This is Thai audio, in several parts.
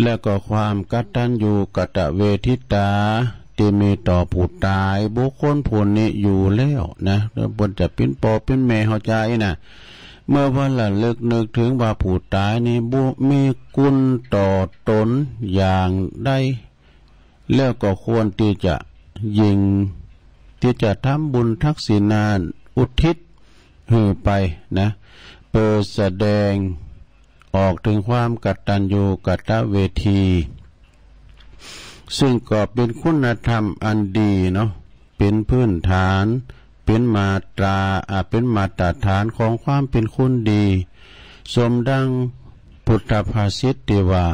และก็ความกตัญญูกตเวทิตาที่มีต่อผู้ตายบุคคลผู้นี้อยู่แล้วนะบนจะเป็นปอเป็นแม่เข้าใจนะเมื่อวันละเลิกนึกถึงว่าผู้ตายนี้บุมีกุณต่อตนอย่างใดแล้วก็ควรที่จะยิง ที่จะทำบุญทักษิณานอุทิศหือไปนะ เปิดแสดง ออกถึงความกตัญญูกตเวที ซึ่งก็เป็นคุณธรรมอันดีเนาะเป็นพื้นฐาน เป็นมาตราอาเป็นมาตรฐานของความเป็นคุณดี สมดังพุทธภาษิตติว่า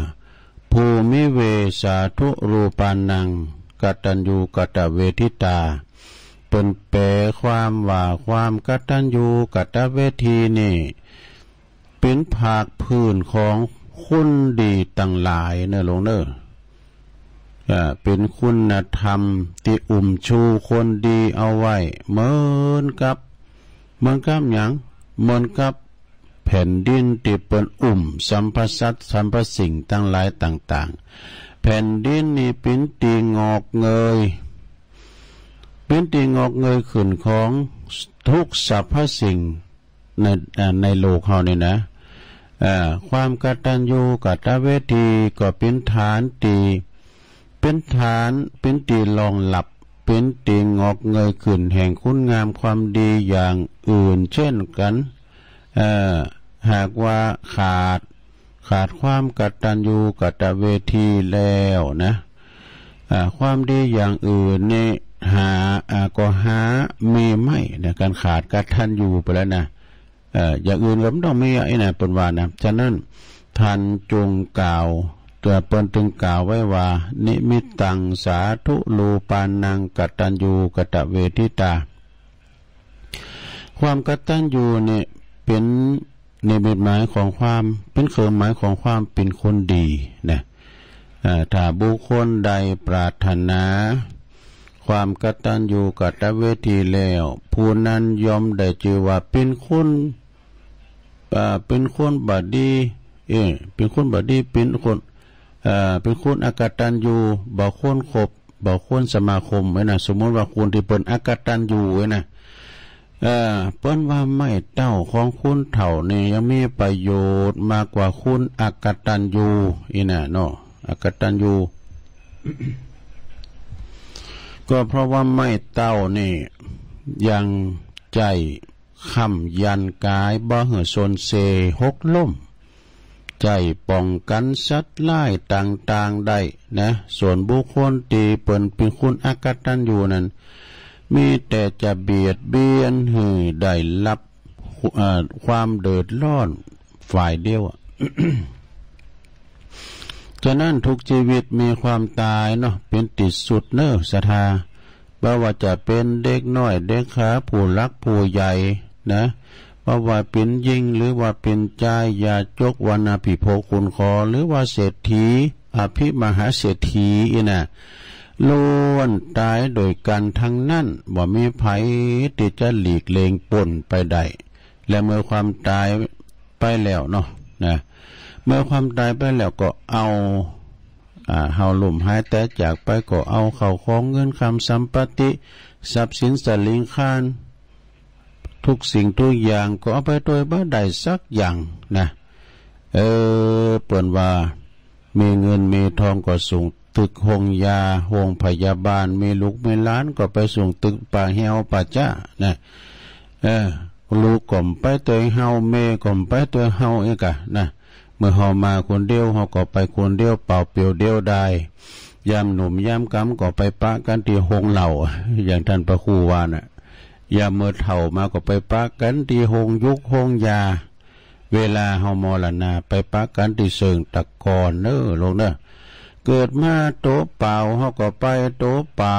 ภูมิเวสาธุรูปานังกตัญญูกตเวทิตาเป็นแปลความว่าความกตัญญูกตเวทีนี่ เป็นภาคพื้นของคุณดีต่างหลายเนอะลงเนอะเป็นคุณธรรมที่อุ่มชูคนดีเอาไว้เหมือนกับเหมือนกับอย่างเหมือนกับแผ่นดินที่เป็นอุ่มสัมพสัตสัมพสิ่งตั้งหลายต่าง ๆ แผ่นดินนี่เป็นตีงอกเงยเป็นตีงอกเงยขึ้นของทุกสรรพสิ่ง ในในโลกเขานี่นะความกตัญญูกตเวทีก็เป็นฐานตีเป็นฐานเป็นตีรองหลับเป็นตีงอกเงยขึ้นแห่งคุณงามความดีอย่างอื่น เช่นกันหากว่าขาดขาดความกตัญญูกตเวทีแล้วนะความดีอย่างอื่นนี่หาก็หามีไม่ในการขาดกตัญญูไปแล้วนะ อย่างอื่นก็ไม่ต้องมีไอ้นะเป็นว่านะฉะนั้นท่านจงกล่าวตัวเปิ้นถึงกล่าวไว้ว่า นิมิตตังสาธุลูปานังกตัญญูกตเวทิตา ความกตัญญูเนี่ยเป็นในเบ็ดหมายของความเป็นเครื่องหมายของความเป็นคนดีนะถ้าบุคคลใดปรารถนา ความกตัญญูกตเวทีแล้ว ผู้นั้นยอมได้จือว่าเป็นคน เป็นคนบาดีเออเป็นคนบาดีเป็นคนอ่าเป็นคนอากตันอยู่บ่คนครบบ่คนสมาคมไว้นะสมมติว่าคนที่เปิ้นอากตันอยู่ไว้นะเออเปิ้นว่าไม่เต้าของคุณเถ่านี่ยังมีประโยชน์มากกว่าคุณอากตันอยู่อีน่ะเนาะอากตันอยู่ก็เพราะว่าไม่เต้านี่ยังใจ คำยันกายบ่เหือโซนเซหกล่ม ใจป้องกันสัตว์ไล่ต่างๆได้นะ ส่วนบุคคลตีเปิ่นเป็นคุณอากาตันอยู่นั้น มีแต่จะเบียดเบียนหือได้รับความเดือดร้อนฝ่ายเดียวฉะนั้นทุกชีวิตมีความตายเนาะเป็นติดสุดเนอสทธาบ่ว่าจะเป็นเด็กน้อยเด็กขาผู้รักผู้ใหญ่ นะว่าว่าเป็นยิงหรือว่าเป็นใจยาจกวานาภิโภคุณคอหรือว่าเศรษฐีอภิมหาเศรษฐีนะล้วนตายโดยการทั้งนั้นบ่มีไผที่จะหลีกเลงป่นไปได้และเมื่อความตายไปแล้วเนาะนะเมื่อความตายไปแล้วก็เอาอ่าเฮาลุ่มหายแต่จากไปก็เอาเข่าของเงินคำสัมปติ ทรัพย์สินสลิงคาน ทุกสิ่งทุกอย่างก็เอาไปโดยบ่ได้สักอย่างนะ เออเปิ่นว่า มีเงินมีทองก็ส่งตึกหงยาหงพยาบาล มีลูกมีล้านก็ไปส่งตึกป่าเฮวป่าจ้านะเออลูกก่อมไปตัวเฮาเมก่อมไปตัวเฮาเอกะนะเมื่อเฮามาคนเดียวเฮาก็ไปคนเดียวเป่าเปียวเดียวได้ยามหนุ่มยามกำก็ไปปะกันที่หงเหล่า อย่างท่านพระครูวานะ่ะ อย่าเมื่อเท่ามาก็ไปปะกันที่หงยุกหงยา เวลาเฮามอลนาไปปะกันที่เสิงตะกอนเนอลงเนอเกิดมาโตเปล่าเฮาก็ไปโตเปล่า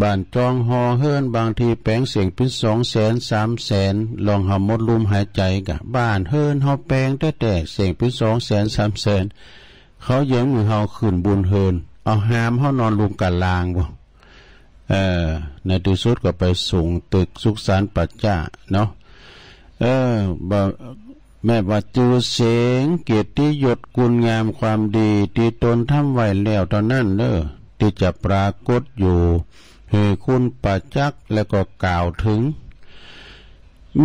บ้านจองหอเฮิรนบางทีแปลงเสียงเป็นสองแสนสามแสนลองหามดลุมหายใจกะบ้านเฮิรนเฮาแปลงแต่แต่เสียงเป็นสองแสนสามแสนเขาเยิ้มมือเฮาขืนบุญเฮิรนเอาหามเฮานอนลุมกันลางบ่ เออในที่สุดก็ไปส่งตึกสุขสันต์ปัจจาเนาะเออบแม่ว่าจือเสงเกียรติยศกุลงามความดีที่ตนทำไว้แล้วตอนนั้นเด้อที่จะปรากฏอยู่เฮคุณปัจจักแล้วก็กล่าวถึง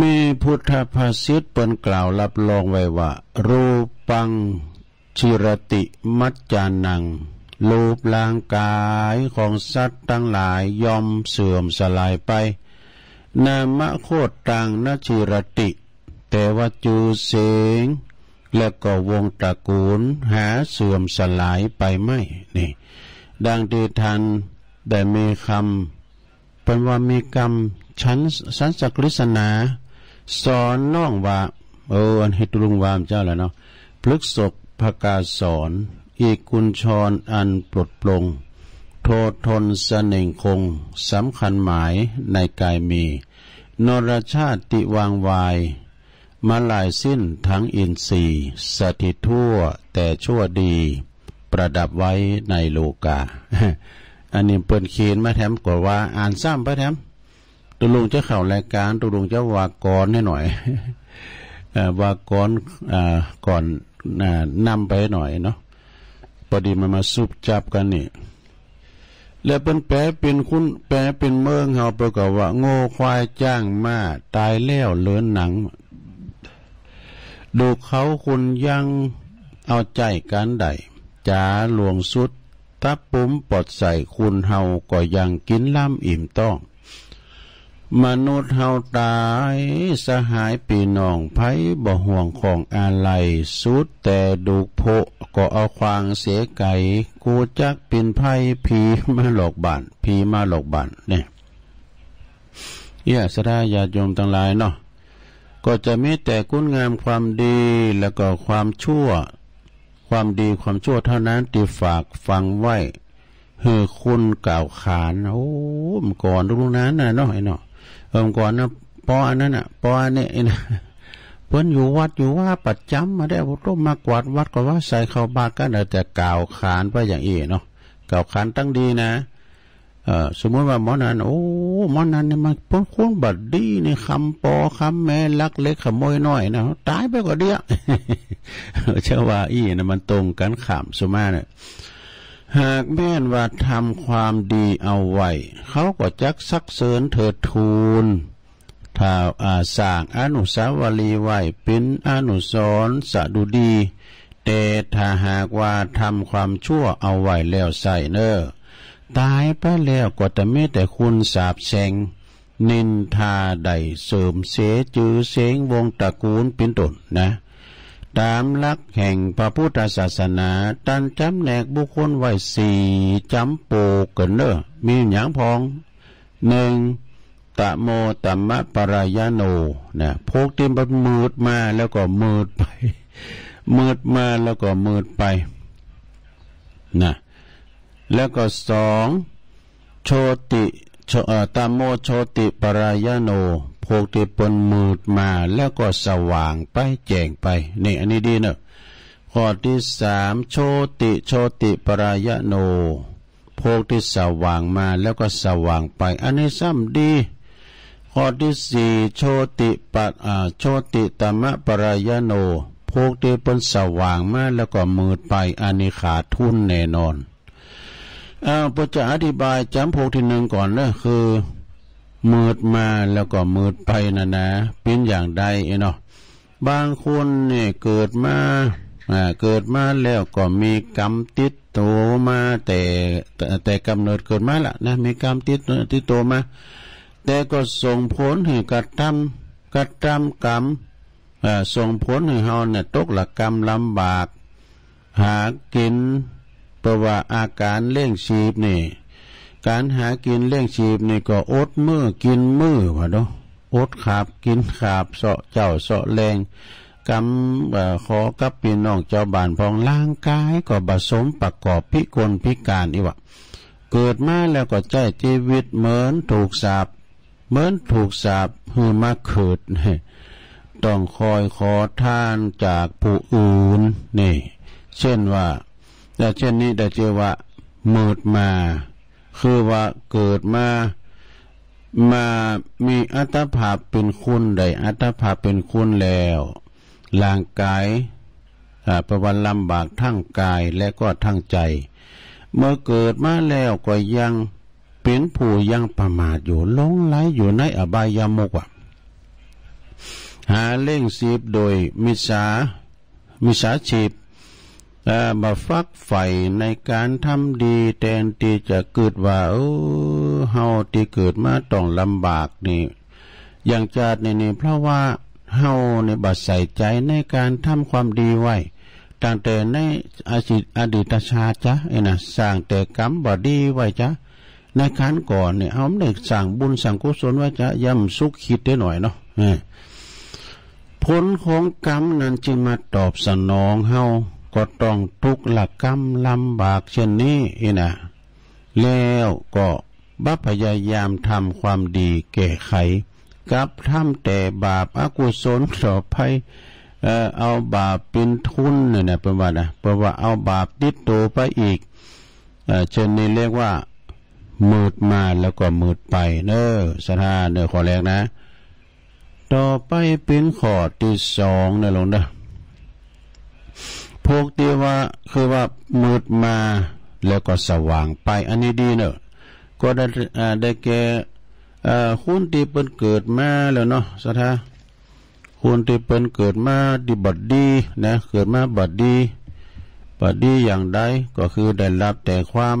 มีพุทธภาษิตเปินกล่าวรับรองไว้ว่า รูปังชิรติมัจจานัง รูปร่างกายของสัตว์ทั้งหลายยอมเสื่อมสลายไป นามะโคตตังนชิรติ แต่ว่าจูเสงและก็วงตระกูลหาเสื่อมสลายไปไม่นี่ ดังที่ทันได้มีคำเป็นว่ามีกรรมชั้นสันสกฤษนาสอนน้องว่า เอออันให้ตุลุงวามเจ้าแล้วเนาะพลึกศพพกาสอน อีกกุญชรอันปลดปลง โททนสเน่งคงสำคัญหมายในกายมี นรชาติวางวาย มาลายสิ้นทั้งอินทรีย์สถิตทั่วแต่ชั่วดี ประดับไว้ในโลกา อันนี้เปิดเขียนมาแถมกว่าว่า อ่านซ้ำไปแถมตุลุงจะเข้ารายการตุลุงจะวากรให้หน่อยวากรก่อนนำไปหน่อยเนาะ พอดีมันมาสุบจับกันนี่แล้วเป็นแปลเป็นคุณแปลเป็นเมืองเฮาประกอบว่า โง่ควายจ้างมาตายแล้วเลือนหนัง ดูเขาคุณยังเอาใจกันใดจ๋าหลวงสุดถ้าปุ่มปลดใส่คุณเฮาก็ยังกินล่ำอิ่มต้อง มนุษย์เฮาตายสหายปีน้องไผบ่ห่วงของอะไรสุดแต่ดูโพก็เอาควางเสียไก่กูจักปินไพ่ผีมาหลอกบานผีมาหลอกบานเนี่ยเยี่ยสดาญาโยมทั้งหลายเนาะก็จะมีแต่คุณงามความดีแล้วก็ความชั่ว ความดีความชั่วเท่านั้นที่ฝากฟังไว้เฮือคุณกล่าวขานโอ้มก่อนรู้นั้นนะเนาะไอ้เนาะ เออก่อนนะปออันนั้นอะปออันนี้นะเพิ่นอยู่วัดอยู่ว่าประจำมาได้พวกต้มมากวาดวัดก็ว่าใส่เข้าบ้านกันแต่กล่าวขานไปอย่างอีเนาะกล่าวขานตั้งดีนะเออสมมติว่าหมอนันโอ้หมอนันเนี่ยมันพ้นคุ้นบัดดีนี่คำปอคำแม่ลักเล็กขโมยน้อยนะตายไปก็เดียวเชื่อว่าอีนะมันตรงกันขำสมาเนี่ย หากแม่นว่าทำความดีเอาไว้ เขาก็จักซักเสริญเถิดทูลถ้าอาสร้างอนุสาวรีย์ไว้เป็นอนุสรสะดุดี แต่ถ้าหากว่าทำความชั่วเอาไว้แล้วใส่เนอตายไปแล้วก็จะไม่แต่คุณสาบแสงนินทาใดเสริมเสจือเสงวงตระกูลเป็นต้นนะ ตามลักแห่งพระพุทธศาสนาตันจำแนกบุคคลไว้สี่จำโปกันเนอมีอย่างพองหนึ่งตะโมตัมมะปรายโนนะพกที่มันมืดมาแล้วก็มืดไป มืดมาแล้วก็มืดไปนะแล้วก็สองโชติตามโมโชติปรายโน กที่ปนมืดมาแล้วก็สว่างไปแจ้งไปนี่อันนี้ดีเนอะข้อที่สามโชติโชติปรายโนพวกที่สว่างมาแล้วก็สว่างไป อันนี้ซ้ำดีข้อที่สี่โชติปัอ่าโชติตมะปรายโนพวกที่ปนสว่างมาแล้วก็มืดไปอันนี้ขาดทุนแน่นอนอ้าวพระจะอธิบายจำพวกที่หนึ่งก่อนนะคือ มืดมาแล้วก็มืดไปนะนะเป็นอย่างใดเนาะบางคนเนี่ยเกิดมาอ่าเกิดมาแล้วก็มีกรรมติดตัวมาแต่แต่กำเนิดเกิดมาละนะมีกรรมติดติดตัวมา แต่ก็ส่งผลให้กระทำกระทำกรรมส่งผลให้เฮาเนี่ยตกหลักกรรมลำบาก หากินเพราะว่าอาการเล่งชีพนี่ การหากินเลี้ยงชีพนี่ก็อดมือกินมือวะเนาะอดขาบกินขาบเสาะเจ้าเสาะแรงกำขอกับพี่น้องเจ้าบ้านพองร่างกายก็ผสมประกอบพิกลพิการอีวะเกิดมาแล้วก็ใจชีวิตเหมือนถูกสาบเหมือนถูกสาบหือมาเกิดต้องคอยขอทานจากผู้อื่นนี่ เช่นว่าแต่เช่นนี้แต่เจอว่ามืดมา คือว่าเกิดมามามีอัตภาพเป็นคุณใดอัตภาพเป็นคุณแล้วร่างกายประวันลำบากทั้งกายและก็ทั้งใจ เมื่อเกิดมาแล้วก็ยังเป็นผู้ยังประมาทอยู่ลงไหลอยู่ในอบายามุกะหาเล่งสีบโดยมิสามิสาชีพ มาฟักใฝ่ในการทำดีแทนที่จะเกิดว่าเออเฮาที่เกิดมาต้องลำบากนี่ อย่างจาดนี่นี่เพราะว่าเฮาในบัดใส่ใจในการทำความดีไว้ตั้งแต่ในอาชีอดีตชาจ้ะไอ้นะสร้างแต่กรรมบดีไว้จ้ะในขั้นก่อนเนี่ยเอาไม่สั่งบุญสั่งกุศลไว้จ้ะย่ำสุขคิดได้หน่อยเนาะผลของกรรมนั้นจึงมาตอบสนองเฮา ก็ต้องทุกข์ละกรรมลำบากเช่นนี้อีนะแล้วก็บัพยายามทำความดีแก้ไข กับทำแต่บาปอากุศลต่อไปเออเอาบาปเป็นทุนเนี่ยนะเป็นว่านะเพราะว่าเอาบาปติดตัวไปอีกเออเช่นนี้เรียกว่ามืดมาแล้วก็มืดไปเนอสถานเนอขอแรกนะ ต่อไปเป็นข้อที่สองนะลวงนะ พวกที่ว่าคือว่ามืดมาแล้วก็สว่างไปอันนี้ดีเนอะก็ได้ได้แก่คุณที่เป็นเกิดมาแล้วเนาะสถาคุณที่เป็นเกิดมาดีบัดดีนะเกิดมาบัดดีบัดดีอย่างใดก็คือได้รับแต่ความ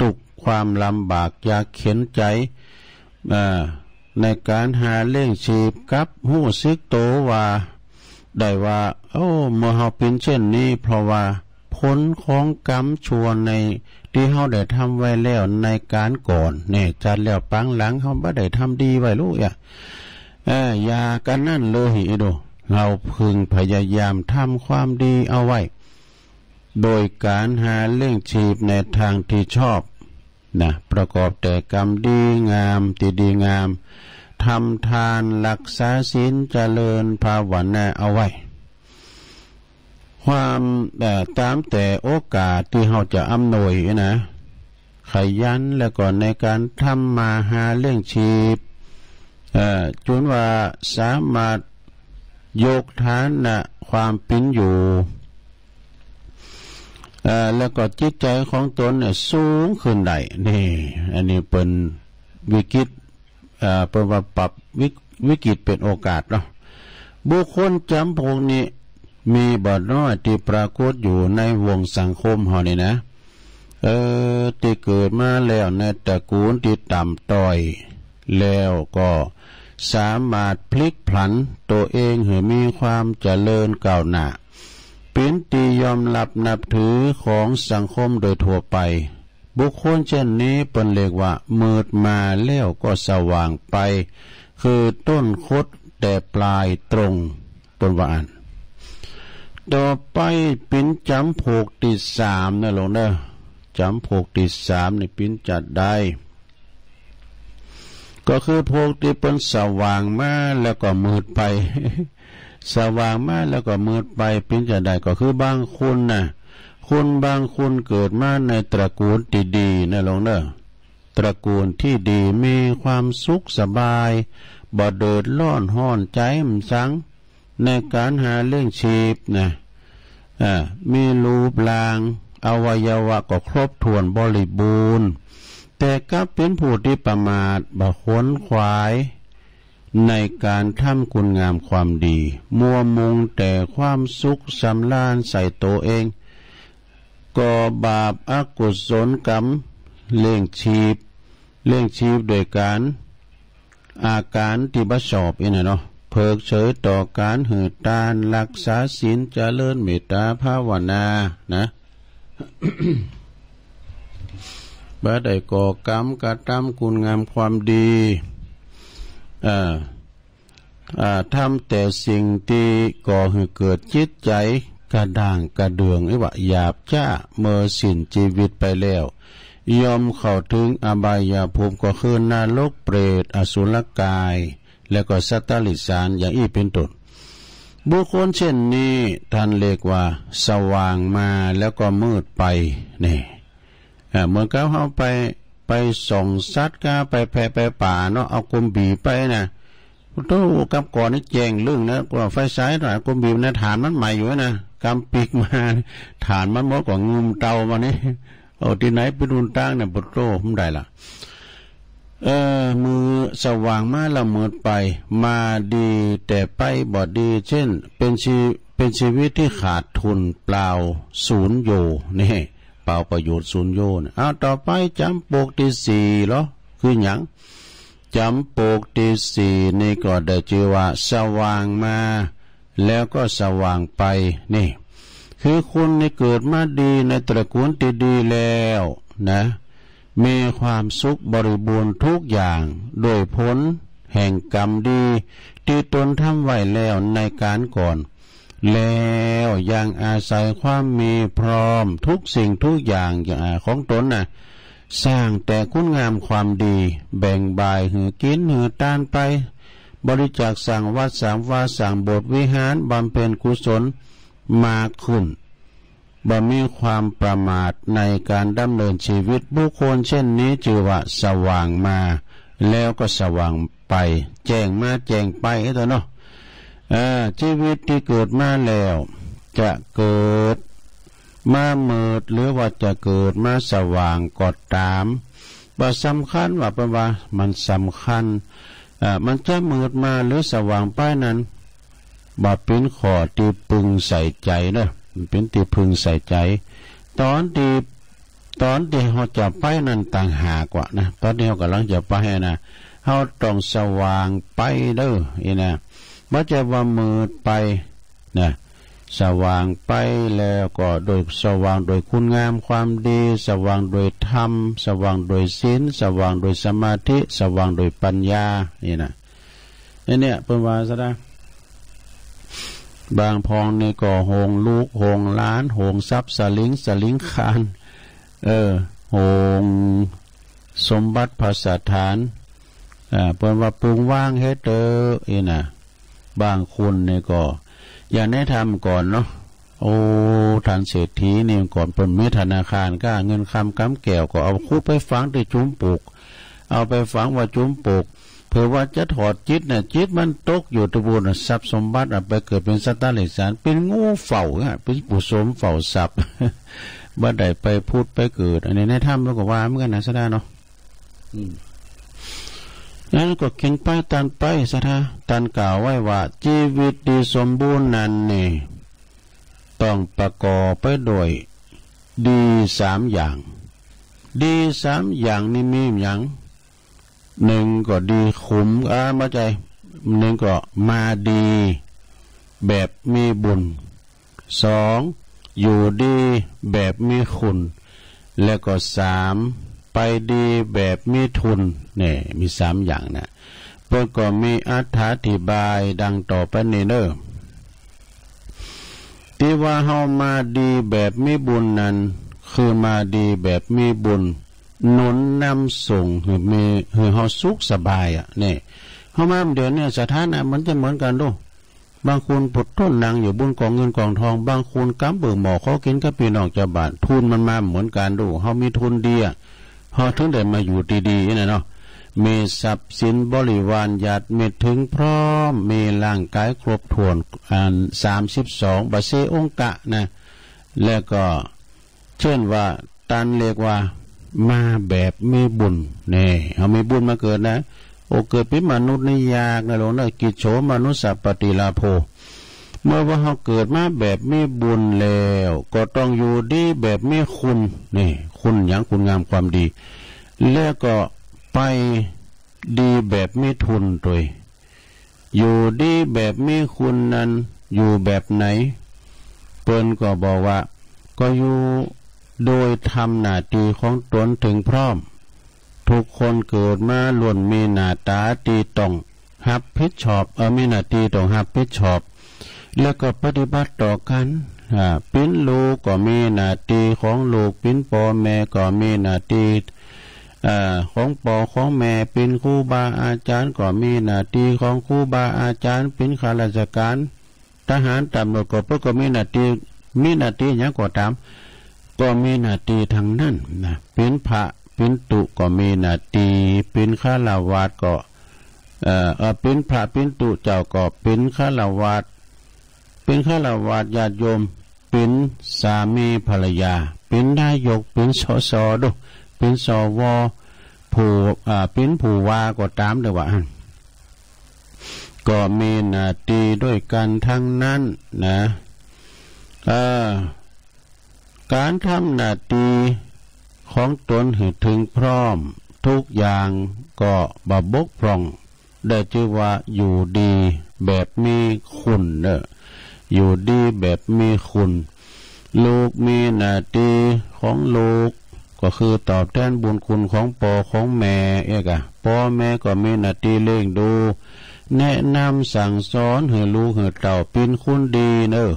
ตุกความลำบากยากเข็นใจในการหาเล่งชีพกับหู้ซึกโตว่า ได้ว่า โอ้เมื่อเฮาเป็นเช่นนี้ เพราะว่าผลของกรรมชวนในที่เฮาได้ทำไว้แล้วในการก่อนเนี่ยจัดแล้วปังหลังเฮาบ่ได้ทำดีไว้ลูกอะเออยากันนั่นเลยดูเราพึงพยายามทำความดีเอาไว้ โดยการหาเรื่องชีพในทางที่ชอบนะประกอบแต่กรรมดีงามติดีงาม ทำทานรักษาศีลเจริญภาวนาเอาไว้ ความแต่ตามแต่โอกาสที่เราจะอำนวยนะ ขยันแล้วก็ในการทำมาหาเรื่องชีพจนว่าสามารถยกฐานนะความปิ้นอยู่แล้วก็จิตใจของตนเนี่ยสูงขึ้นได้นี่ อันนี้เป็นวิกฤต เป็นว่าปรับวิวิกฤตเป็นโอกาสเนาะบุคคลจำพวกนี้ มีบทน้อยที่ปรากฏอยู่ในวงสังคมเฮานี่นะ เออที่เกิดมาแล้วในตระกูลที่ต่ำต้อย แล้วก็สามารถพลิกผันตัวเองให้มีความเจริญก้าวหน้าเป็นตียอมรับนับถือของสังคมโดยทั่วไป บุคคลเช่นนี้เป็นเรียกว่า มืดมาแล้วก็สว่างไป คือต้นคดแต่ปลายตรงต้นวานต่อไปปิ้นจำผูกติดสามนะหลวงเนอะจำผูกติดสามในปิ้นจัดได้ ก็คือพวกที่เป็นสว่างมาแล้วก็มืดไป สว่างมาแล้วก็มืดไปเป็นจะได้ก็คือบางคนนะ คนบางคนเกิดมาในตระกูลดีๆนะลงเนอะตระกูลที่ดีมีความสุขสบายบ่เดิดร้อนห้อนใจมสัง ในการหาเรื่องชีพนะอ่ามีรูปลาง อวัยวะก็ครบถ้วนบริบูรณ์ แต่ก็เป็นผู้ที่ประมาทบ่ขนขวาย ในการทำคุณงามความดี มัวมุงแต่ความสุขสำลานใส่ตัวเอง ก่อบาปอากุศลกรรม เลี้ยงชีพ เลี้ยงชีพโดยการ อาการที่บัชอบอินะเนาะเพิกเฉยต่อการหืดตานรักษาศีลเจริญเมตตาภาวนานะบ่ได้ก่อกรรมกระทำคุณงามความดีอ่าทำแต่สิ่งที่ก่อให้เกิดจิตใจ กระด่างกระเดืองไอ้ว่าหยาบจ้าเมื่อสิ้นชีวิตไปแล้ว ยอมเข้าถึงอบายภูมิก็คือนรกเปรต อสุรกาย แล้วก็สัตตลิสารอย่างอี้เป็นต้นบุคคลเช่นนี้ท่านเรียกว่า สว่างมาแล้วก็มืดไปนี่เมื่อนกับเข้าไปไปส่งสัตว์ก็ไปแผ่ไปป่าเนาะเอากุมบีไปนะ ตู้กำก่อนนี่แจงเรื่องนะกว่าไฟฉายหน่อยก็บีบนะฐานมันใหม่อยู่นะกำปีกมาฐานมันมดกว่างุมเตามานี่เอาที่ไหนไปดูตั้งเนี่ยปโตมันได้ละเออมือสว่างมาละเมิดไป มาดีแต่ไปบอดดี เช่น เป็นชีเป็นชีวิตที่ขาดทุนเปล่าศูนย์โยนี่เปล่าประโยชน์ศูนย์โยนเอาต่อไปจำปกที่สี่เหรอคืออย่าง จำปกที่สี่นี่ก็ได้ชื่อว่า สว่างมา แล้วก็สว่างไปนี่ คือคุณในเกิดมาดีในตระกูลที่ดีแล้วนะ มีความสุขบริบูรณ์ทุกอย่างโดยผลแห่งกรรมดี ที่ตนทำไว้แล้วในการก่อน แล้วยังอาศัยความมีพร้อมทุกสิ่งทุกอย่างของตนนะ่ะ สร้างแต่คุณงามความดี แบ่งบายหือกินหือต้านไป บริจาคสั่งวัดสามวาสั่งบทวิหารบำเพ็ญกุศลมาขึ้นบ่มีความประมาทในการดำเนินชีวิตบุคคลเช่นนี้จือว่าสว่างมา แล้วก็สว่างไป แจ้งมาแจ้งไปไอ้ตัวเนาะชีวิตที่เกิดมาแล้ว จะเกิด มาเมิดหรือว่าจะเกิดมาสว่างกดตามว่าสำคัญว่าเป็นว่ามันสำคัญอ่ามันจะเมิดมาหรือสว่างป้ายนั้นบ่เป็นขอที่พึงใส่ใจเนอะเป็นที่พึงใส่ใจ ตอนที่ตอนที่เขาจะไปนั้นต่างหากว่านะตอนที่เขากำลังจะไปนะเขาต้องสว่างไปเด้ออีนะม่จะว่ามืดไปนะ สว่างไปแล้วก็โดยสว่างโดยคุณงามความดี สว่างโดยธรรม สว่างโดยศีลสว่างโดยสมาธิ สว่างโดยปัญญานี่นะนี่เนี่ยเป็นว่าสดาบางพองนี่ก็หงลูกหงล้านหงทรัพย์สลิงสลิงคานเออหงสมบัติภาษาฐานอ่าเป็นว่าปรุงว่างเฮเตอร์อีนะบางคนนี่ก็ อย่างแนะทำก่อนเนาะโอ้ทานเศรษฐีนี่ก่อนเป็นมิธนาคารก็เงินคำกำแก้วก็เอาคู่ไปฝังที่จุ้มปลูกเอาไปฝังว่าจุ้มปลูกเผื่อว่าจะถอดจิตเนี่ยจิตมันตกอยู่ตะบูนทรัพย์สมบัติไปเกิดเป็นสัตว์เลสารเป็นงูเฝ้าเป็นปุสมเฝ้าทรัพย์บ่ได้ไปพูดไปเกิดอันนี้ในถ้ำแล้วก็ว่าเมื่อกันนะสดาเนาะ นั้นก็เขียนไปตันไปสถาตันกล่าวไว้ว่าชีวิตดีสมบูรณ์นั้นนี่ต้องประกอบไปโดยดีสามอย่าง ดีสามอย่างนี่มีอย่างหนึ่งก็ดีขุมอ่ามาใจหนึ่งก็มาดี แบบมีบุญสองอยู่ดีแบบมีคุณ แล้วก็สาม ไปดีแบบมีทุนเนี่ยมีสามอย่างนะเพื่อก็มีอัธาธิบายดังต่อไปนี้เนอที่ว่าเฮามาดีแบบมีบุญนั้น คือมาดีแบบมีบุญหนุนนำส่งให้มีให้เฮาสุขสบายอะนี่ยเฮามาเดี๋ยวนี้สถานะมันจะเหมือนกันดูบางคนปวดท้นนางอยู่บนกองเงินกองทอง บางคนกำเบื่อหมอเขากินกับพี่น้องจะบาททุนมันมาเหมือนกันดูเฮามีทุนดีอะ พอถึงได้มาอยู่ดีๆนะเนาะมีทรัพย์สินบริวารญาติมีถึงพร้อม มีร่างกายครบถ้วนอันสามสิบสองบาเซองกะนะ แล้วก็เช่นว่าตันเรียกว่ามาแบบมีบุญเนี่ยเอามีบุญมาเกิดนะ โอเกิดเป็นมนุษย์ในยากนะหลวงนะกิจโฉมนุษย์สัปฏิลาโภ เมื่อว่าเขาเกิดมาแบบมีบุญแล้ว ก็ต้องอยู่ดีแบบมีคุณนี่ คุณอย่างคุณงามความดี แล้วก็ไปดีแบบมีทุนตัวยอยู่ดีแบบมีคุณนั้น อยู่แบบไหน เปิ้นก็บอกว่า ก็อยู่โดยทำหน้าที่ของตนถึงพร้อม ทุกคนเกิดมาล้วนมีหน้าตาตีต้องหับพิชอบเออมีหน้าที่ต้องหับพิชอบ แล้วก็ปฏิบัติต่อกันปิ้นลูกก็มีหน้าที่ของลูกปิ้นปอแม่ก็มีหน้าที่ของปอของแม่เป็นครูบาอาจารย์ก็มีหน้าที่ของครูบาอาจารย์เป็นข้าราชการ ทหารตำรวจก็เพื่อก็มีหน้าที่มีหน้าที่อย่างก็ตาม ก็มีหน้าที่ทางนั้นนะเป็นพระเป็นตุก็มีหน้าที่เป็นข้าราชก็เออเป็นพระเป็นตุเจ้าก็เป็นฆราวาส เป็นฆราวาสญาติโยม เป็นสามีภรรยา เป็นนายกเป็นสสดูเป็นสวผู้อ่าเป็นผู้ว่าก็ตามเด้อว่าก็มีนาตีด้วยกันทั้งนั้นนะการทำนาตีของตนให้ถึงพร้อม ทุกอย่างก็บบกพร่อง ได้ชื่อว่าอยู่ดีแบบมีคุณเนอะ อยู่ดีแบบมีคุณ ลูกมีนาตีของลูก ก็คือตอบแทนบุญคุณของปอของแม่เอกอะพ่อแม่ก็มีนาตีเลี้ยงดู แนะนำสั่งสอนให้ลูกให้เต่าเป็นคุณดีเนอะ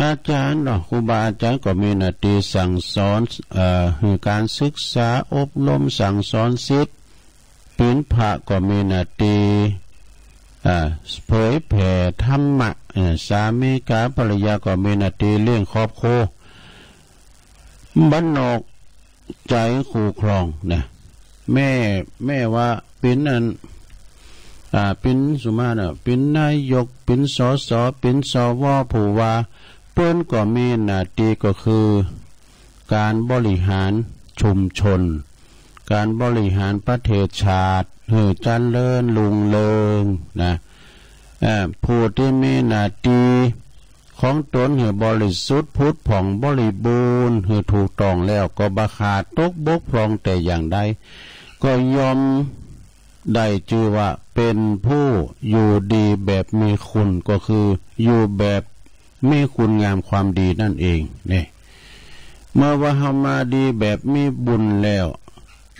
อาจารย์เนาะครูบาอาจารย์ก็มีนาทีสั่งสอนเอ่อการศึกษาอบรมสั่งสอนศิษย์ปินพระก็มีนาที่ เผยแผ่ธรรมะสามีกาภรรยาก็มีนาทีเลี้ยงครอบครัวบ้านนอกใจคู่ครองเนี่ยแม่แม่ว่าเป็นนั่นอ่าเป็นสุมาเนาะเป็นนายกเป็นสสเป็นสวผู้ว่าเปิ้นก็มีหน้าที่ก็คือ การบริหารชุมชน การบริหารประเทศชาติ เฮือจันเลินลุงเลิงนะผู้ที่มีหน้าที่ของตนเหือบริสุทธิ์พุทธผ่องบริบูรณ์เหือถูกต้องแล้วก็บาขาดตกบกพร่องแต่อย่างใดก็ยอมได้ชื่อว่าเป็นผู้อยู่ดีแบบมีคุณก็คืออยู่แบบมีคุณงามความดีนั่นเองเนี่ยเมื่อว่าเฮามาดีแบบมีบุญแล้ว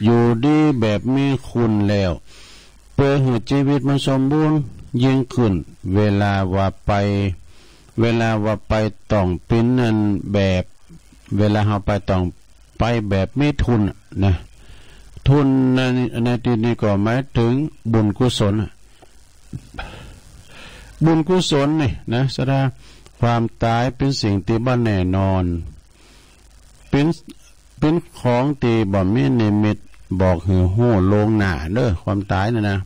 อยู่ดีแบบมีคุณแล้วเพื่อให้ชีวิตมันสมบูรณ์ยิ่งขึ้น เวลาว่าไป เวลาว่าไปต้องเป็นนั่นแบบ เวลาเฮาไปต้องไปแบบมีทุนนะทุนในในที่นี้ก็หมายถึงบุญกุศล บุญกุศลนี่นะสดาความตายเป็นสิ่งที่บ้านแน่นอน เป็นเป็นของตีบ่มีนิมิต บอกหือหูลงหนาเด้อความตายนะนะ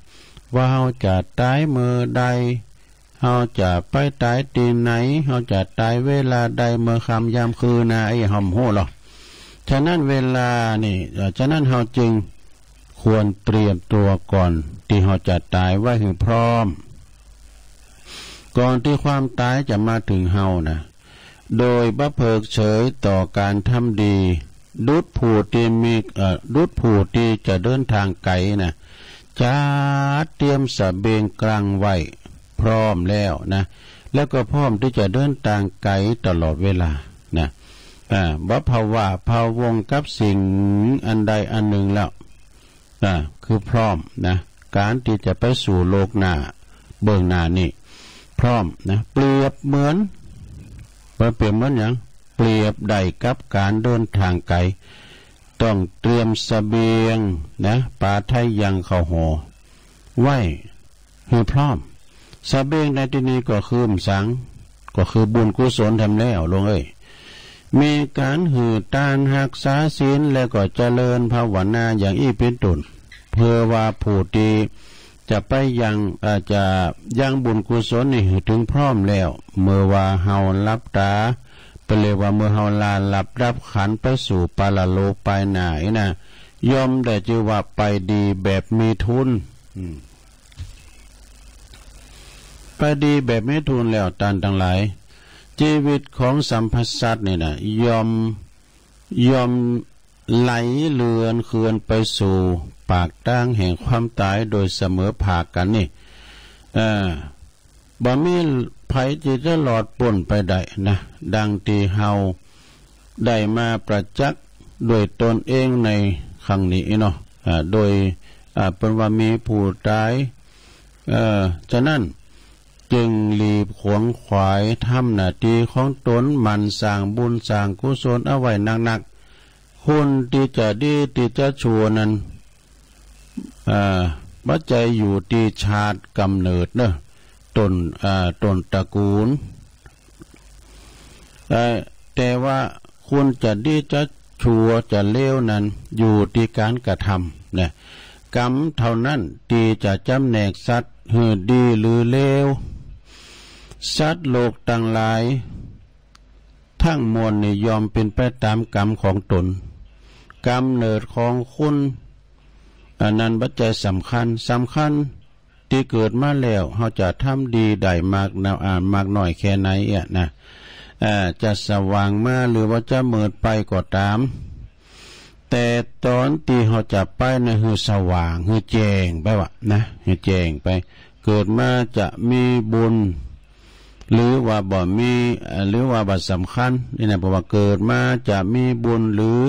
ว่าเราจะตายเมื่อใดเราจะไปตายตีไหนเราจะตายเวลาใดเมื่อคำยามคืนนะไอ้หอมหูหรอกฉะนั้นเวลานี่ฉะนั้นเราจึงควรเตรียมตัวก่อน ที่เราจะตายไว้ถึงพร้อม ก่อนที่ความตายจะมาถึงเฮานะโดยบัเพิกเฉยต่อการทำดี ดุดผูที่มีดุดผู้ที่จะเดินทางไกลนะจะเตรียมสเบงกลางไว้พร้อมแล้วนะ แล้วก็พร้อมที่จะเดินทางไกลตลอดเวลานะบัพภาวะภาวงกับสิ่งอันใดอันหนึ่งแล้วคือพร้อมนะการที่จะไปสู่โลกหน้าเบื้องหน้านี่ พร้อมนะเปรียบเหมือนเปรียบเหมือนอย่าง เปรียบใดกับการเดินทางไกล ต้องเตรียมสเสบียงนะปลาไทยยังเข้าหอไว้ให้พร้อมสเสบียงในที่นี้ก็คือมสัง ก็คือบุญกุศลทำแล้วลงเอ้ยมีการหือตานหักษาศีลแล้วก็เจริญภาวนาอย่างอีเป็นตุนเพื่อว่าผู้ดีจะไปยังอาจจะยังบุญกุศลนี่ถึงพร้อมแล้ว เมื่อว่าเฮารับตา ไปเลยว่าเมื่อเฮาลาหลับรับขันไปสู่ปาลโลกไปไหนนะยอมได้จือว่าไปดีแบบมีทุนไปดีแบบไม่ทุนแล้วตันทั้งหลาย ชีวิตของสัมพัสัตนี่นะยอมยอมไหลเลือนเคือนไปสู่ปากตั้งแห่งความตายโดยเสมอผากกันนี่อ่าบ่มี ไผจะจะหลอดป่นไปได้นะ ดังที่เฮาได้มาประจักษ์โดยตนเองในครั้งนี้เนาะโดยเป็นว่ามีผู้ตายเออฉะนั้นจึงรีบขวงขวายทำหน้าที่ของตนมันสร้างบุญสร้างกุศลเอาไว้หนักๆคนที่จะดีที่จะชัวนั้นบัจใจอยู่ที่ชาติกำเนิดเนอะ ตนตนตระกูล แต่ว่าคุณจะดีจะชัวจะเลวนั้นอยู่ที่การกระทำเนี่ยกรรมเท่านั้นตีจะจำแนกสัตว์เหือดีหรือเลว สัตว์โลกต่างหลาย ทั้งมวลนี่ยอมเป็นไปตามกรรมของตน กรรมเนิดของคุณอันนั้นปัจจัยสำคัญสำคัญ ที่เกิดมาแล้วเขาจะทำดีได้มากนาอ่านมากหน่อยแค่ไหนเอ่ยนะจะสว่างมาหรือว่าจะเมิดไปก็ตาม แต่ตอนที่เขาจะไปนะคือสว่างคือแจงไปวะนะคือแจงไป เกิดมาจะมีบุญ หรือว่าบ่มีหรือว่าบัตสำคัญนี่นะเพราะว่าเกิดมาจะมีบุญหรือ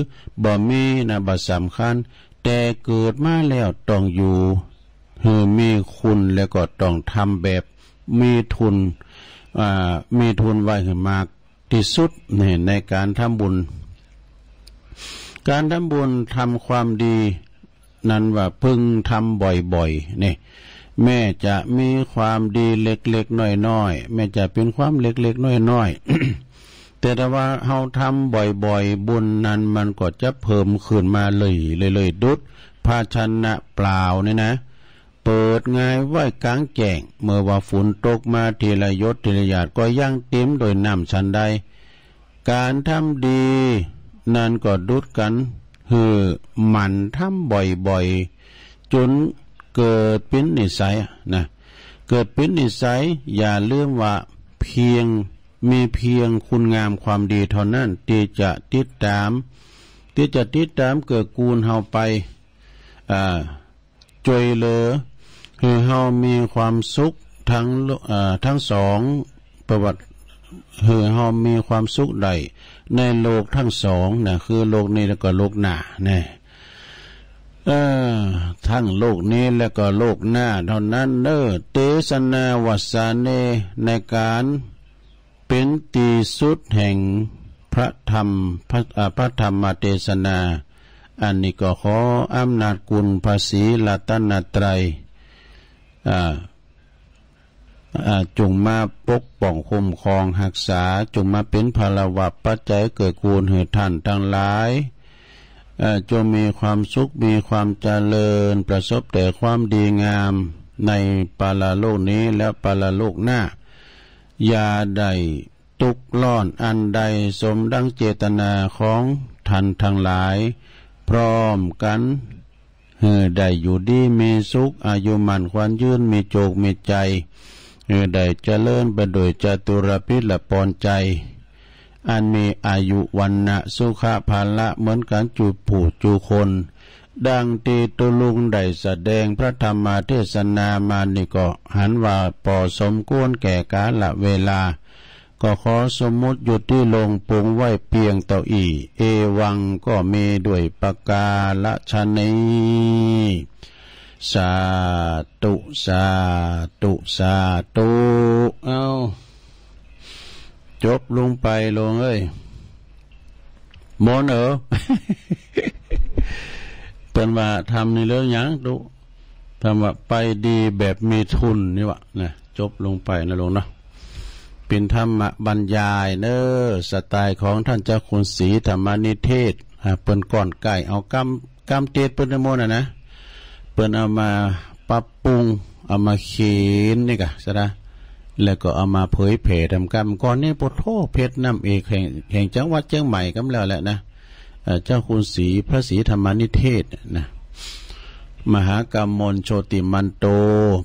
บ่มีนะบัตสำคัญ แต่เกิดมาแล้วต้องอยู่ คือมีคุณแล้วก็ต้องทำแบบมีทุนมีทุนไว้ให้มากที่สุดเนี่ยในการทำบุญ การทำบุญทำความดีนั้นว่าพึงทำบ่อยๆเนี่ยแม่จะมีความดีเล็กๆน้อยๆแม่จะเป็นความเล็กๆน้อยๆแต่ถ้าว่าเฮาทำบ่อยๆ บุญนั้นมันก็จะเพิ่มขึ้นมาเลยเลยๆดุดภาชนะเปล่าเนี่ยนะ เปิดง่ายไว้กลางแจ้ง เมื่อว่าฝนตกมาทีละยศทีละหยาดก็ยั่งเต็มโดยน้ำชันใด การทำดีนั่นก็ดุดกันคือหมันทำบ่อยๆ จนเกิดเป็นนิสัยนะเกิดเป็นนิสัยอย่าลืมว่าเพียงมีเพียงคุณงามความดีเท่านั้นที่จะติดตามที่จะติดตามเกิดกูลเฮาไปอ่าจอยเลอ คือเฮามีความสุขทั้งทั้งสองประวัติคือเฮามีความสุขใดในโลกทั้งสองนะคือโลกนี้แล้วก็โลกหน้าเนี่ยทั้งโลกนี้แล้วก็โลกหน้าเท่านั้นเนอเตสนาวัสาเนในการเป็นตีสุดแห่งพระธรรมพระพระธรรมเทศนา อันนี้ก็ขออำนาจกุลภาษีลัตนตรัย จงมาปกป้องคุ้มครองหักษาจงมาเป็นพลวัตปัจจัยเกิดกูลเหตุท่านทั้งหลายจงมีความสุขมีความเจริญ ประสบแต่ความดีงามในปาลาโลกนี้และปาลาโลกหน้า อย่าได้ตุกล่อนอันใดสมดังเจตนาของท่านทั้งหลาย พร้อมกัน เออได้อยู่ดีมีสุข อายุมันควันยืนมีโจกมีใจเออได้เจริญไปโดยจตุรพิษละปอนใจ อันมีอายุวันนะสุขภาละเหมือนกันจูผู้จูคน ดังตีตุลุงได้แสดงพระธรรมเทศนามานี่ก็หันว่าปอสมควรแก่กาละเวลา ก็ขอสมมุติหยุดที่ลงปุงไว้เพียงต่ออี เอวังก็มีด้วยปากาละชนีสาตุสาตุสาตุเอาจบลงไปลงเอ้ยมอนเออเป็นว่าทำในเรื่องยังดูทำว่าไปดีแบบมีทุนนี่วะนะจบลงไปนะลงเนาะ เป็นธรรมบรรยายเนอสไตล์ของท่านเจ้าคุณศรีธรรมนิเทศเปิ้นก่อนไก่เอากำกำเตดเปิ้นนโมนะนะ เปิ้นเอามาปรับปรุงเอามาเขียนนี่กะใช่ไหมแล้วก็เอามาเผยเผยทำกรรมก่อนนี่ปโทเพชรน้ำเอกแห่งแห่งจังหวัดเชียงใหม่กำแล้วแหละนะเจ้าคุณศรีพระศรีธรรมนิเทศนะ มหากรรมมนโชติมันโต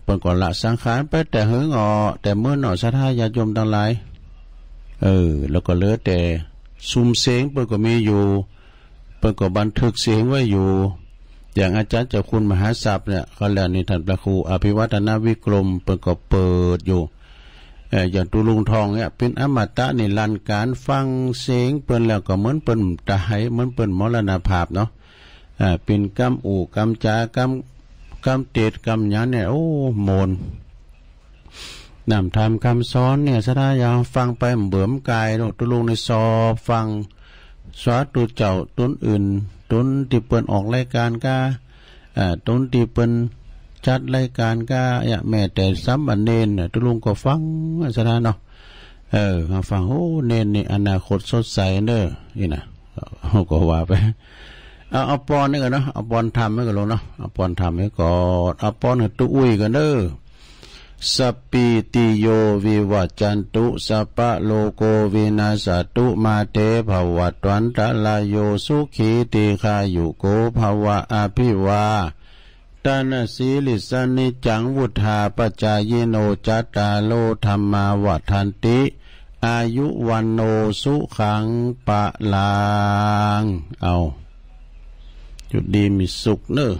เปิ่นก่อนละสังขารไปแต่เฮงอแต่เมื่อหนอสัทธายาโยมทั้งหลายเออ แล้วก็เลือแต่ซุมเสียงเปิ่นก็มีอยู่ เปิ่นก็บันทึกเสียงไว้อยู่ อย่างอาจารย์เจ้าคุณมหาศัพท์เนี่ยเขาแล้วนี่ท่านพระครูอภิวัตนาวิกรมเปิ่นก็เปิดอยู่อย่างตุลุงทองเนี่ยเป็นอมตะในลันการฟังเสียงเปิ่นแล้วก็เหมือนเปิ่นตายเหมือนเปิ่นมรณภาพเนาะ เป็นกำอู่กำจากำกำเตดกำยันเนี่ยโอ้โมนนำทำคำซ้อนเนี่ยสดายาวฟังไปเบื่อมกายตุลุงในสอบฟังสวัสดูเจ้าตุนอื่นตุนที่เปินออกรายการกาตุนที่เปินจัดรายการกาอย่าแม่แต่ซ้ำบันเนนตุลุงก็ฟังสดาเนาะเออฟังโอ้เนนนี่อนาคตสดใสเนอะนี่นะเขาก็ว่าไป เอาเอาปอนนี่กันเนาะเอาปอนทำให้กันลงเนาะเอาปอนทำให้ก่อนเอาปอนให้ตุอุ้ยกันเด้อสปีติโยวิวัจจันตุสปะโลโกวินาสตุมาเตภวัตวันตะลายโยสุขีติคายุโกภวะอภิวาตานสีลิสนิจังวุธาปจายโนจัตตาโลธรรมาวัฏันติ อายุวันโนสุขังปะลาง เอา จุดดีมีสุขเนอะ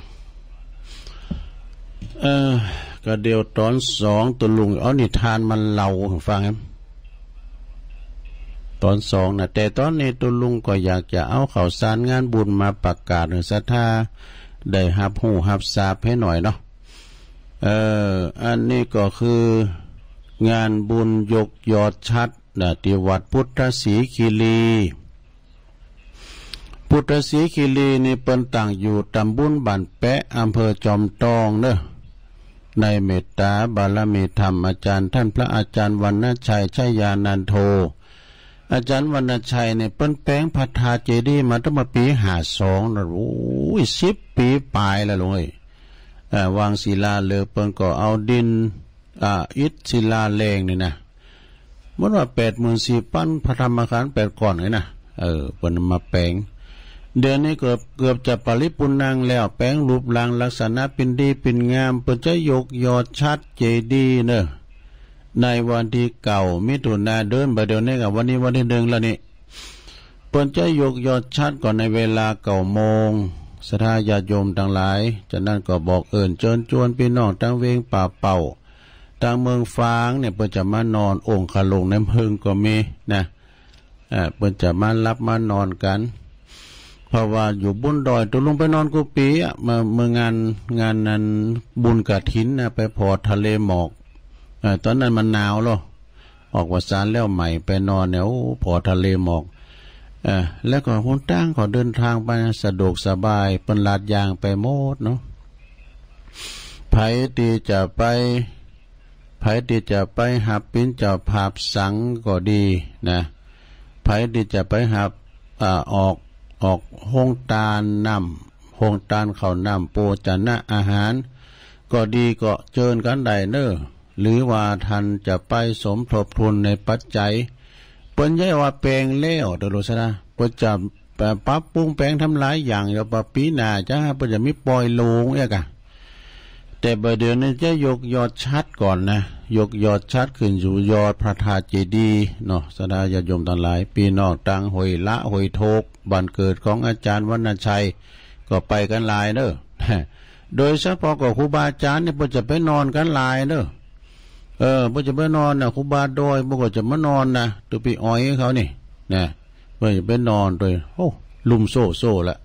เออก็เดียวตอนสองตัวลุงเอานิทานมันเล่าฟังครับตอนสองนะแต่ตอนนี้ตัวลุงก็อยากจะเอาข่าวสารงานบุญมาประกาศหรือศรัทธาได้หับหูหับสาบให้หน่อยเนาะเอออันนี้ก็คืองานบุญยกยอดชัดนะที่วัดพุทธศรีคีรี พุทธศรีคีรีนี่เป็นต่างอยู่ตำบุญบันแปะอำเภอจอมตองเนอะในเมตตาบารมีธรรมอาจารย์ท่านพระอาจารย์วรรณชัยชัยยานันโท อาจารย์วรรณชัยเนี่ยเปิ้นแป้งพัฒนาเจดีมาตั้งมาปีหาสองนะโอ้ยสิบปีปลายแล้วลงเอ้วางศิลาเลือเปิ้นก็เอาดินอ่าอิฐศิลาแรงนี่นะมันว่าแปดหมื่นสี่พันพระธรรมขันธ์แปดก่อนเลยนะเออเปิ้นมาแปลง เดือนนี้เกือบเกือบจะปริปุนังแล้วแปลงรูปลังลักษณะเป็นดีเป็นงามเปิดจะยกยอดชัดเจดีเนอะในวันที่เก่ามิถุนาเดินไปเดี๋ยวนี้กับวันนี้วันที่หนึ่งแล้วนี่เปิดจะยกยอดชัดก่อนในเวลาเก่าโมงสถาญาโยมทั้งหลายจากนั้นก็บอกเอิ่นเชิญชวนพี่น้องตั้งเวงป่าเป่าตั้งเมืองฟางเนี่ยเปิดจะมานอนองค์ขลงน้ำพึงก็มีนะเออเปิดจะมารับมานอนกัน เพราะว่าอยู่บนดอยตัวลงไปนอนกุปีอะมาเมื่องานงานนั้นบุญกระถินนะไปพอทะเลหมอกอตอนนั้นมันหนาวหรอออกว่าสารแล้วใหม่ไปนอนเนี่ยพอทะเลหมอกอแล้วก็คนตั้งขอเดินทางไปสะดวกสบายเป็นลาดยางไปโมดเนาะไผตีจะไปไผตีจะไปหับปิ้นจ้าภาพสังก็ดีนะไผตีจะไปหับอออก ออกห้องตาลนำห้องตาลเขานำโปจันนะอาหาร ก็ดีก็เจิญกันได้เนอหรือว่าทันจะไปสมทบทุนในปัจจัยเปิ้นใหญ่ว่าแปลงเล้วตโลสนะเปิ้นจะปรับปรุงแปลงทำลายอย่างเดียวปปีหน้าจะเปิ้นจะมีปล่อยลงเอกะ แต่บเดือนนี้จะยกยอดชัดก่อนนะ ยกยอดชัดขึ้นอยู่ยอดพระธาตุเจดีย์เนาะสดาญาโยมทั้งหลาย ปีนอกตังหอยละหอยโทกบันเกิดของอาจารย์วรรณชัย ก็ไปกันหลายเนอะโดยเฉพาะกับครูบาอาจารย์เนี่ยพอจะไปนอนกันหลายเนอะเออพอจะไปนอนนะครูบาโดยพวก็จะมานอนนะตัวปีอ้อยเขานี่นะเพื่อจะไปนอนโดยโอ้ลุมโซ่โซ่ละ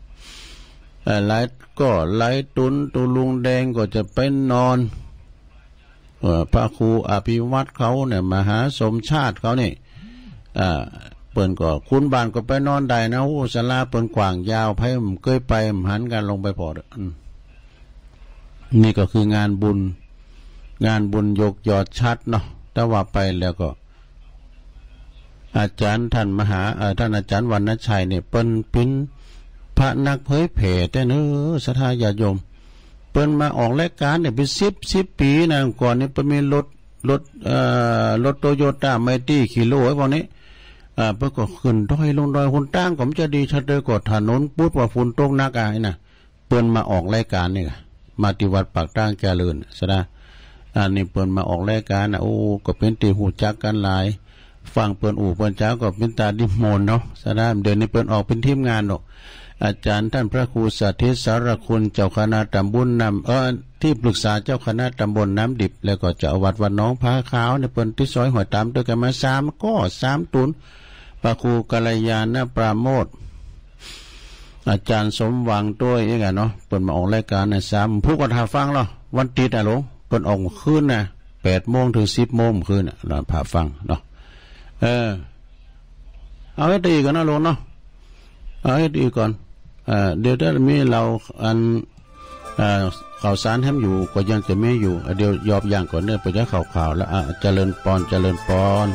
หลายก็ไหลตุนตุลุงแดงก็จะเป็นนอนพระครูอภิวัตเขาเนี่ยมหาสมชาติเขานี่เปิ่นก็คุณบานก็ไปนอนได้นะโอ้สลาเปิ่นกว่างยาวไพ่มเคยไปหันกันลงไปพอดนี่ก็คืองานบุญ งานบุญยกยอดชัดเนาะถ้าว่าไปแล้วก็ อาจารย์ท่านมหาท่านอาจารย์วรรณชัยเนี่ยเปิ้นปิ้น พระนักเผยแผ่แต่เนอสถาญาโยม เปิ้นมาออกรายการเนี่ยเป็นสิบสิบปีนะก่อนนี้เปิ้นมีรถรถเอ่อรถโตโยต้าไมตี้ขี่โลไอ้พวกนี้อ่าเพื่อก็ขึ้นดอยลงดอยคนตั้งผมจะดีชัดเลยกดถนนปุ๊บว่าฝุ่นตกนักอายนะเปิ้นมาออกรายการเนี่ยมาติวัดปากตั้งแกเลินสนะอันนี้เปิ้นมาออกรายการนะโอ้ก็เป็นตีหูจักกันหลายฟังเปิ้นอู่เปิ้นเจ้าก็เป็นตาดิมนเนาะสนะเดี๋ยวนี้เปิ้นออกเป็นทีมงานเนาะ อาจารย์ท่านพระครูสาธิตสารคุณเจ้าคณะตำบลนำเออที่ปรึกษาเจ้าคณะตำบลน้ำดิบ แล้วก็เจ้าวัดวันน้องพาขาวในเปิ้นที่ซอยหัวตามด้วยกันมาสามก็สามตุนพระครูกัลยาณปราโมทอาจารย์สมหวังด้วยยังไงเนาะเปิดมาออกรายการในสามผู้กทาฟังเนาะวันติดอะหลงเปิดออกคืนนะแปดโมงถึงสิบโมงคืนเราพาฟังเนาะเออเอาให้ดีกันนะหลงเนาะ เอาให้ดีก่อนเอเดี๋ยวถ้ามีเราอันข่าวสารแฮมอยู่ก็ยังจะไม่อยู่ เดี๋ยวยอบอย่างก่อนเนี่ยไปจะข่าวข่าวแล้วเจริญปอนเจริญปอน